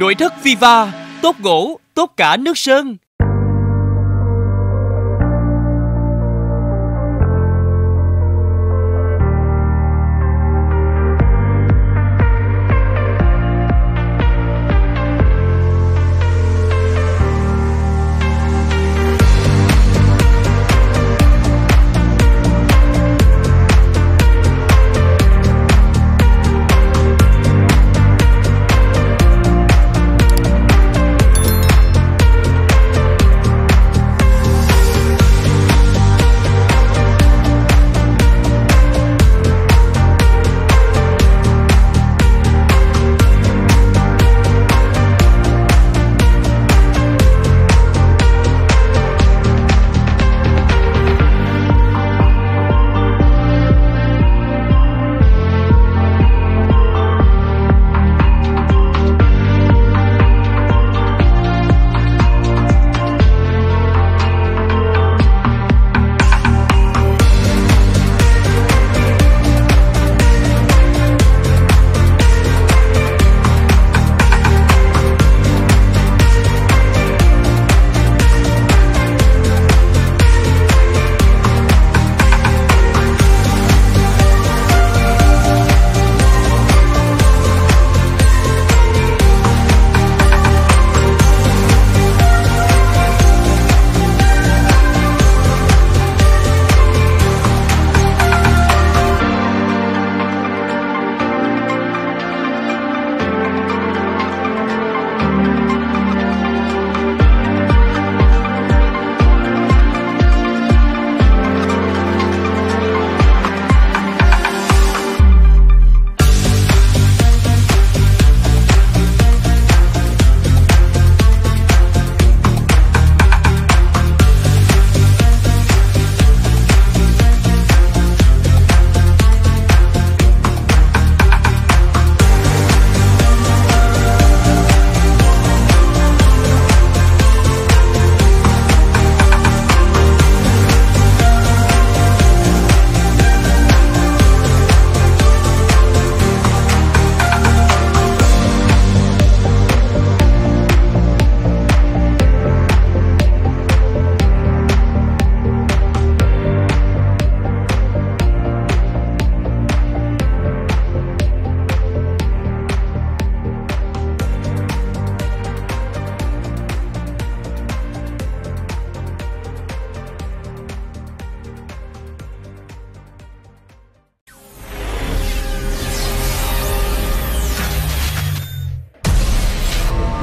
Nội thất Viva, tốt gỗ, tốt cả nước sơn.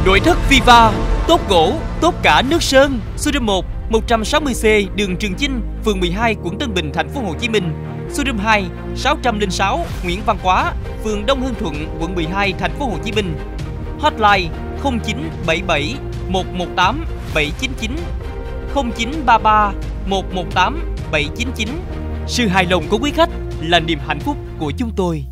Nội thất Viva, tốt gỗ, tốt cả nước sơn. Số 1, 160C đường Trường Chinh, phường 12, quận Tân Bình, thành phố Hồ Chí Minh. Số 2, 606 Nguyễn Văn Quá, phường Đông Hưng Thuận, quận 12, thành phố Hồ Chí Minh. Hotline 0977 118 799 0933 118 799. Sự hài lòng của quý khách là niềm hạnh phúc của chúng tôi.